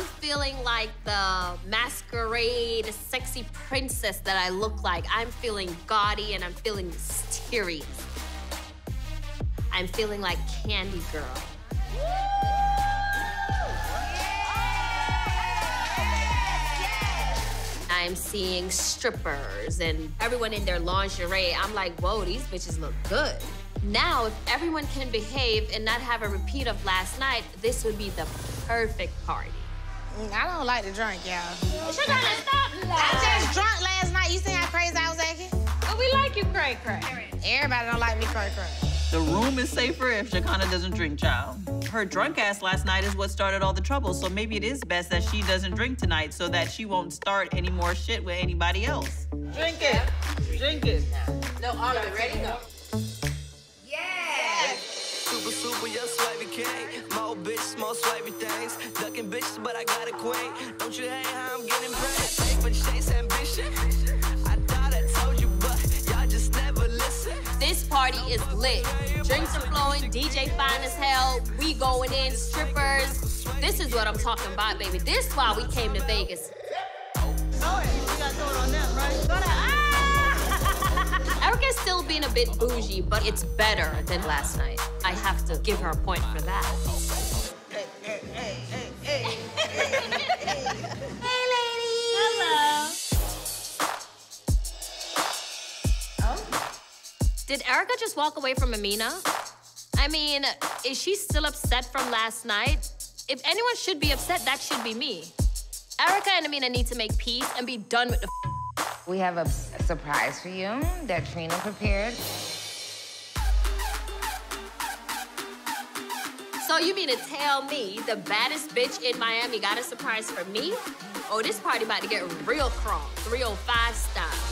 feeling like the masquerade sexy princess that I look like. I'm feeling gaudy and I'm feeling mysterious. I'm feeling like Candy Girl. I'm seeing strippers and everyone in their lingerie. I'm like, whoa, these bitches look good. Now, if everyone can behave and not have a repeat of last night, this would be the perfect party. Mm, I don't like to drink, y'all. She gotta stop I just drunk last night. You see how crazy I was acting? But we like you, cray cray. Everybody don't like me cray cray. The room is safer if Shekinah doesn't drink, child. Her drunk ass last night is what started all the trouble, so maybe it is best that she doesn't drink tonight so that she won't start any more shit with anybody else. Drink it. Drink it. No, all of it. Ready? Go. This party is lit. Drinks are flowing, DJ fine as hell. We going in, strippers. This is what I'm talking about, baby. This is why we came to Vegas. Erica's still being a bit bougie, but it's better than last night. I have to give her a point for that. Did Erica just walk away from Amina? I mean, is she still upset from last night? If anyone should be upset, that should be me. Erica and Amina need to make peace and be done with the We have a, surprise for you that Trina prepared. So you mean to tell me the baddest bitch in Miami got a surprise for me? Oh, this party about to get real crunk, 305 style.